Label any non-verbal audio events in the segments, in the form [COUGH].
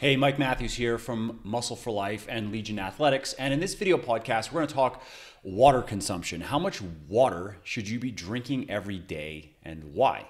Hey, Mike Matthews here from Muscle for Life and Legion Athletics. And in this video podcast, we're going to talk water consumption. How much water should you be drinking every day and why?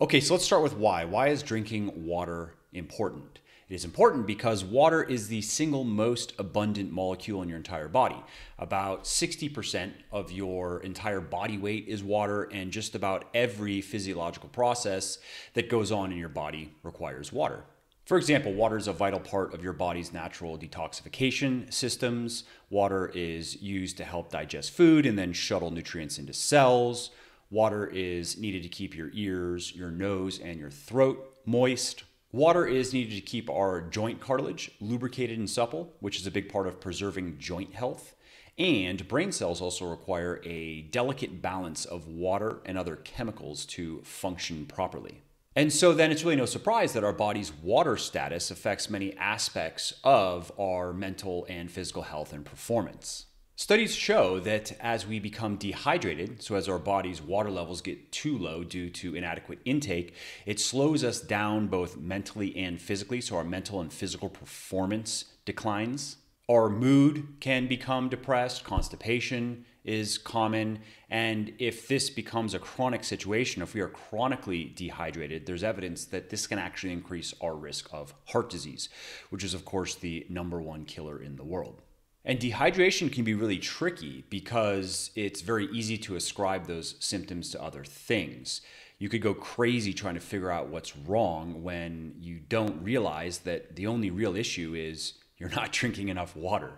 Okay, so let's start with why. Why is drinking water important? It is important because water is the single most abundant molecule in your entire body. About 60% of your entire body weight is water, and just about every physiological process that goes on in your body requires water. For example, water is a vital part of your body's natural detoxification systems. Water is used to help digest food and then shuttle nutrients into cells. Water is needed to keep your ears, your nose, and your throat moist. Water is needed to keep our joint cartilage lubricated and supple, which is a big part of preserving joint health. And brain cells also require a delicate balance of water and other chemicals to function properly. And so then it's really no surprise that our body's water status affects many aspects of our mental and physical health and performance. Studies show that as we become dehydrated, so as our body's water levels get too low due to inadequate intake, it slows us down both mentally and physically, so our mental and physical performance declines. Our mood can become depressed, constipation, is common. And if this becomes a chronic situation, if we are chronically dehydrated, there's evidence that this can actually increase our risk of heart disease, which is, of course, the number one killer in the world. And dehydration can be really tricky because it's very easy to ascribe those symptoms to other things. You could go crazy trying to figure out what's wrong when you don't realize that the only real issue is you're not drinking enough water.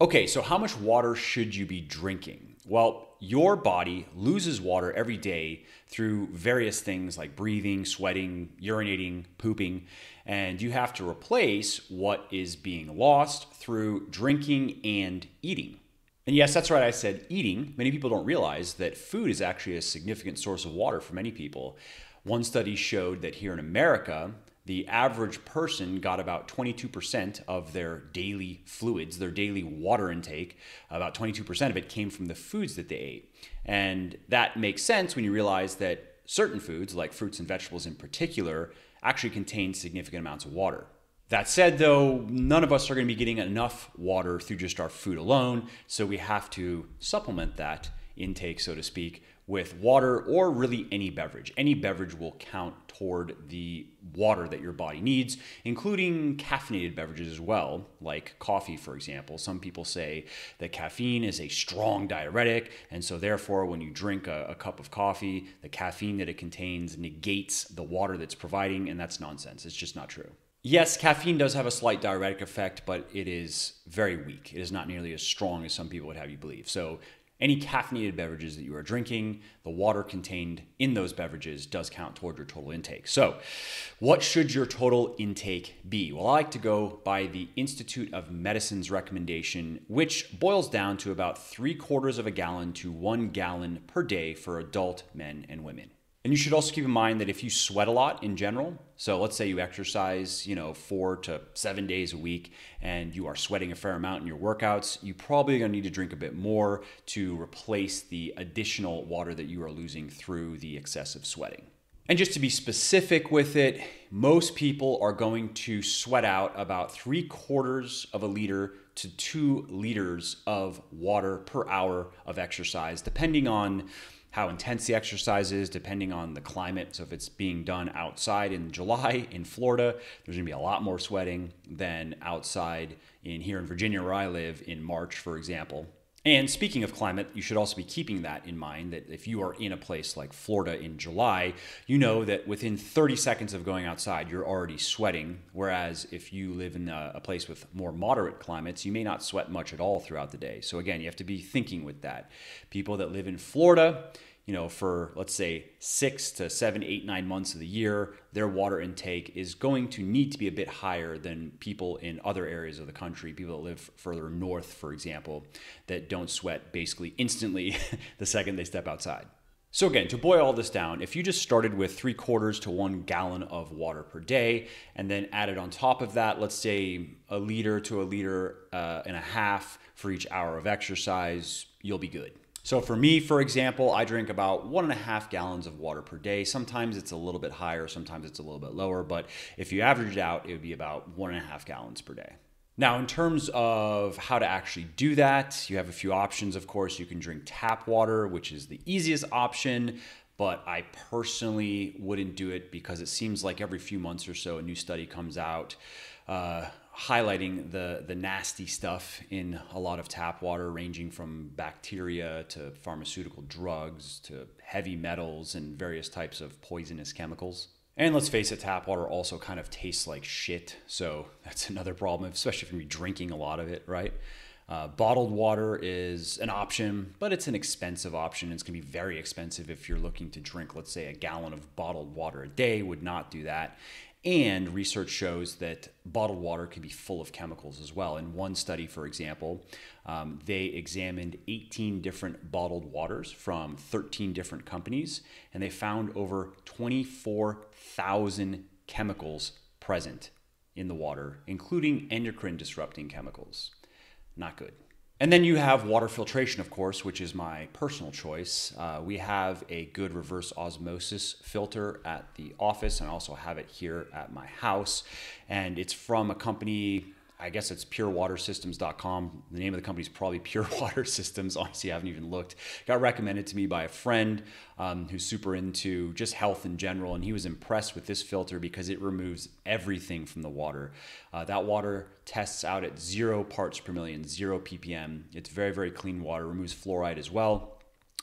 Okay, so how much water should you be drinking? Well, your body loses water every day through various things like breathing, sweating, urinating, pooping, and you have to replace what is being lost through drinking and eating. And yes, that's right, I said eating. Many people don't realize that food is actually a significant source of water for many people. One study showed that here in America, the average person got about 22% of their daily fluids, their daily water intake. About 22% of it came from the foods that they ate. And that makes sense when you realize that certain foods, like fruits and vegetables in particular, actually contain significant amounts of water. That said, though, none of us are going to be getting enough water through just our food alone, so we have to supplement that intake, so to speak, with water or really any beverage. Any beverage will count toward the water that your body needs, including caffeinated beverages as well, like coffee, for example. Some people say that caffeine is a strong diuretic, and so therefore, when you drink a, a cup of coffee, the caffeine that it contains negates the water that's providing, and that's nonsense. It's just not true. Yes, caffeine does have a slight diuretic effect, but it is very weak. It is not nearly as strong as some people would have you believe. So any caffeinated beverages that you are drinking, the water contained in those beverages does count toward your total intake. So, what should your total intake be? Well, I like to go by the Institute of Medicine's recommendation, which boils down to about three quarters of a gallon to one gallon per day for adult men and women. And you should also keep in mind that if you sweat a lot in general, so let's say you exercise, you know, four to seven days a week and you are sweating a fair amount in your workouts, you probably gonna need to drink a bit more to replace the additional water that you are losing through the excessive sweating. And just to be specific with it, most people are going to sweat out about three quarters of a liter to two liters of water per hour of exercise, depending on how intense the exercise is, depending on the climate. So, if it's being done outside in July in Florida, there's gonna be a lot more sweating than outside in here in Virginia, where I live, in March, for example. And speaking of climate, you should also be keeping that in mind that if you are in a place like Florida in July, you know that within 30 seconds of going outside, you're already sweating. Whereas if you live in a, place with more moderate climates, you may not sweat much at all throughout the day. So again, you have to be thinking with that. People that live in Florida, you know, for let's say six to seven, eight, nine months of the year, their water intake is going to need to be a bit higher than people in other areas of the country, people that live further north, for example, that don't sweat basically instantly [LAUGHS] the second they step outside. So, again, to boil all this down, if you just started with three quarters to one gallon of water per day, and then added on top of that, let's say a liter to a liter uh, and a half for each hour of exercise, you'll be good. So for me, for example, I drink about one and a half gallons of water per day. Sometimes it's a little bit higher, sometimes it's a little bit lower, but if you average it out, it would be about one and a half gallons per day. Now, in terms of how to actually do that, you have a few options. Of course, you can drink tap water, which is the easiest option, but I personally wouldn't do it because it seems like every few months or so a new study comes out. Uh, highlighting the the nasty stuff in a lot of tap water, ranging from bacteria to pharmaceutical drugs to heavy metals and various types of poisonous chemicals. And let's face it, tap water also kind of tastes like shit. So [LAUGHS] that's another problem, especially if you're drinking a lot of it, right? Uh, bottled water is an option, but it's an expensive option. It's going to be very expensive if you're looking to drink, let's say, a gallon of bottled water a day, would not do that. And research shows that bottled water can be full of chemicals as well. In one study, for example, um, they examined 18 different bottled waters from 13 different companies, and they found over 24,000 chemicals present in the water, including endocrine disrupting chemicals. Not good. And then you have water filtration, of course, which is my personal choice. Uh, we have a good reverse osmosis filter at the office, and I also have it here at my house. And it's from a company I guess it's purewatersystems.com. The name of the company is probably [LAUGHS] Pure Water Systems. Honestly, I haven't even looked. Got recommended to me by a friend um, who's super into just health in general, and he was impressed with this filter because it removes everything from the water. Uh, that water tests out at zero parts per million, zero ppm. It's very, very clean water, removes fluoride as well.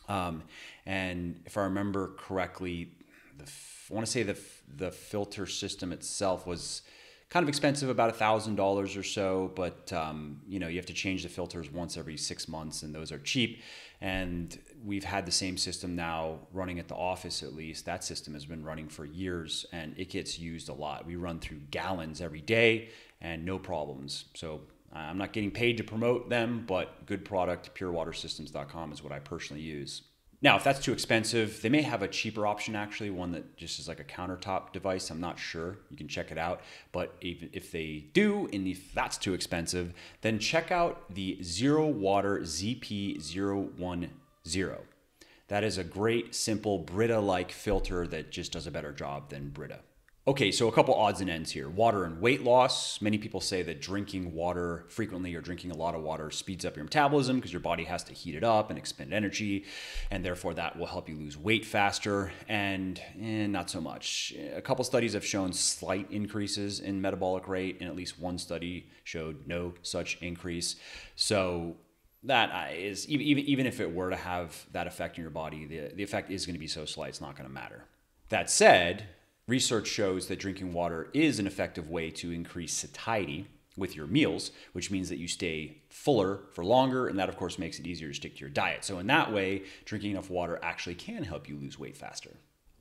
Um, and if I remember correctly, the, I want to say the, the filter system itself was kind of expensive, about a thousand dollars or so. But um, you know, you have to change the filters once every six months, and those are cheap. And we've had the same system now running at the office, at least. That system has been running for years, and it gets used a lot. We run through gallons every day, and no problems. So. I'm not getting paid to promote them, but good product, purewatersystems.com is what I personally use. Now, if that's too expensive, they may have a cheaper option actually, one that just is like a countertop device. I'm not sure. You can check it out. But even if they do, and if that's too expensive, then check out the Zero Water ZP010. That is a great, simple Brita like filter that just does a better job than Brita. Okay, so a couple odds and ends here. Water and weight loss. Many people say that drinking water frequently or drinking a lot of water speeds up your metabolism because your body has to heat it up and expend energy, and therefore that will help you lose weight faster. And eh, not so much. A couple studies have shown slight increases in metabolic rate, and at least one study showed no such increase. So that is even even if it were to have that effect in your body, the the effect is going to be so slight it's not going to matter. That said, Research shows that drinking water is an effective way to increase satiety with your meals, which means that you stay fuller for longer, and that, of course, makes it easier to stick to your diet. So, in that way, drinking enough water actually can help you lose weight faster.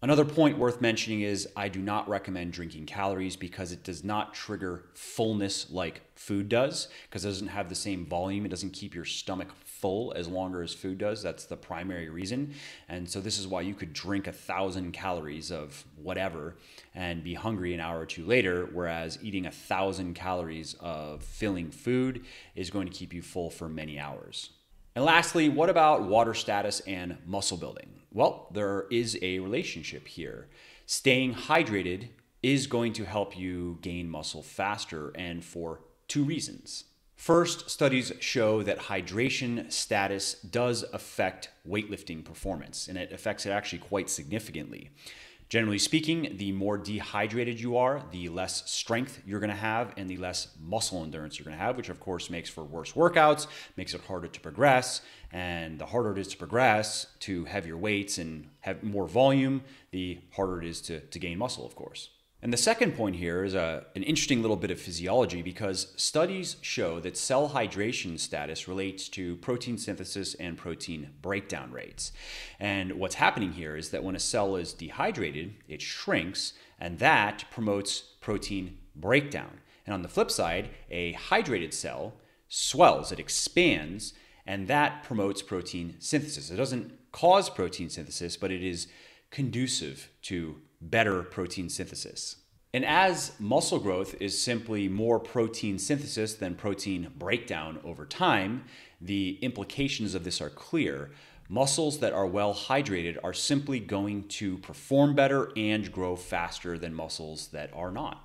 Another point worth mentioning is I do not recommend drinking calories because it does not trigger fullness like food does, because it doesn't have the same volume. It doesn't keep your stomach full as longer as food does. That's the primary reason. And so this is why you could drink a thousand calories of whatever and be hungry an hour or two later, whereas eating a thousand calories of filling food is going to keep you full for many hours. And lastly, what about water status and muscle building? Well, there is a relationship here. Staying hydrated is going to help you gain muscle faster and for two reasons. First, studies show that hydration status does affect weightlifting performance, and it affects it actually quite significantly. Generally speaking, the more dehydrated you are, the less strength you're going to have and the less muscle endurance you're going to have, which of course makes for worse workouts, makes it harder to progress. And the harder it is to progress to heavier weights and have more volume, the harder it is to, to gain muscle, of course. And the second point here is a, an interesting little bit of physiology because studies show that cell hydration status relates to protein synthesis and protein breakdown rates. And what's happening here is that when a cell is dehydrated, it shrinks, and that promotes protein breakdown. And on the flip side, a hydrated cell swells, it expands, and that promotes protein synthesis. It doesn't cause protein synthesis, but it is conducive to better protein synthesis. And as muscle growth is simply more protein synthesis than protein breakdown over time, the implications of this are clear. Muscles that are well hydrated are simply going to perform better and grow faster than muscles that are not.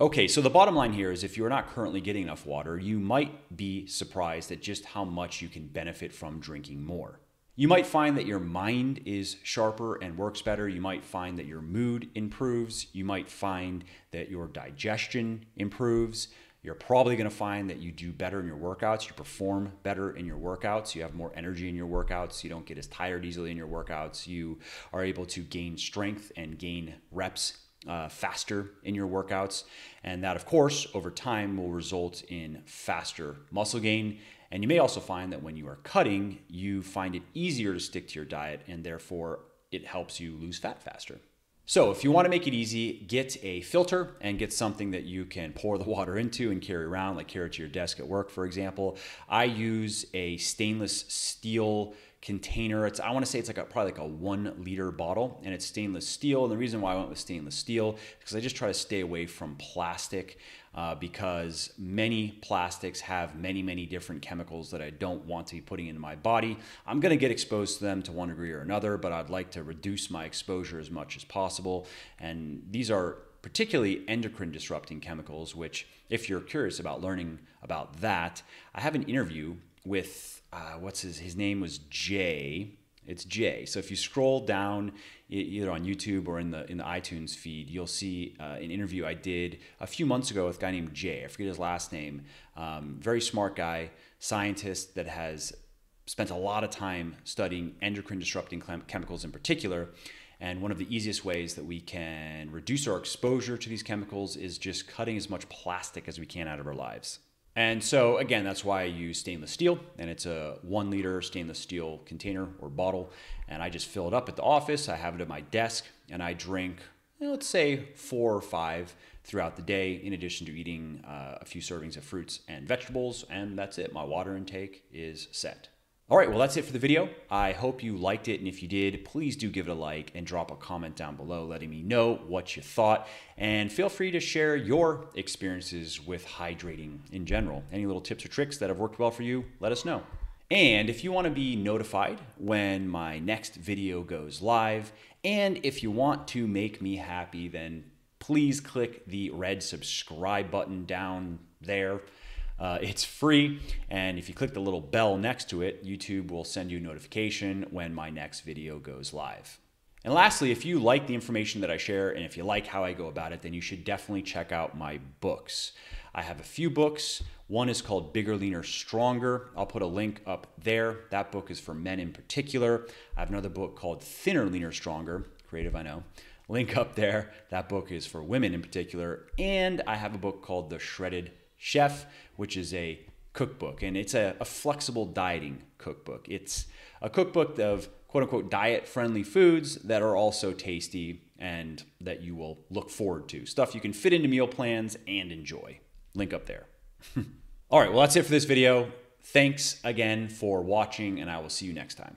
Okay, so the bottom line here is if you're not currently getting enough water, you might be surprised at just how much you can benefit from drinking more. You might find that your mind is sharper and works better. You might find that your mood improves. You might find that your digestion improves. You're probably going to find that you do better in your workouts. You perform better in your workouts. You have more energy in your workouts. You don't get as tired easily in your workouts. You are able to gain strength and gain reps uh, faster in your workouts. And that, of course, over time will result in faster muscle gain. And you may also find that when you are cutting, you find it easier to stick to your diet, and therefore it helps you lose fat faster. So, if you want to make it easy, get a filter and get something that you can pour the [LAUGHS] water into and carry around, like carry it to your desk at work, for example. I use a stainless steel container. It's I want to say it's like a, probably like a one liter bottle, and it's stainless steel. And the reason why I went with stainless steel is because I just try to stay away from plastic. Uh, because many plastics have many, many different chemicals that I don't want to be putting into my body. I'm going to get exposed to them to one degree or another, but I'd like to reduce my exposure as much as possible. And these are particularly endocrine disrupting chemicals, which, if you're curious about learning about that, I have an interview with uh, what's his his name was Jay. It's Jay. So if you scroll down either on YouTube or in the in the iTunes feed, you'll see uh, an interview I did a few months ago with a guy named Jay. I forget his last name. Um, very smart guy, scientist that has spent a lot of time studying endocrine disrupting chemicals in particular. And one of the easiest ways that we can reduce our exposure to these chemicals is just cutting as much plastic as we can out of our lives. And so again, that's why I use stainless steel and it's a one liter stainless steel container or bottle. And I just fill it up at the office. I have it at my desk and I drink, let's say four or five throughout the day, in addition to eating uh, a few servings of fruits and vegetables. And that's it. My water intake is set. All right, well, that's it for the video. I hope you liked it. And if you did, please do give it a like and drop a comment down below letting me know what you thought. And feel free to share your experiences with hydrating in general. Any little tips or tricks that have worked well for you, let us know. And if you want to be notified when my next video goes live, and if you want to make me happy, then please click the red subscribe button down there. Uh, it's free, and if you click the little bell next to it, YouTube will send you a notification when my next video goes live. And lastly, if you like the information that I share and if you like how I go about it, then you should definitely check out my books. I have a few books. One is called Bigger, Leaner, Stronger. I'll put a link up there. That book is for men in particular. I have another book called Thinner, Leaner, Stronger. Creative, I know. Link up there. That book is for women in particular. And I have a book called The Shredded Chef, which is a cookbook, and it's a, a flexible dieting cookbook. It's a cookbook of quote unquote diet friendly foods that are also tasty and that you will look forward to. Stuff you can fit into meal plans and enjoy. Link up there. [LAUGHS] All right, well, that's it for this video. Thanks again for watching, and I will see you next time.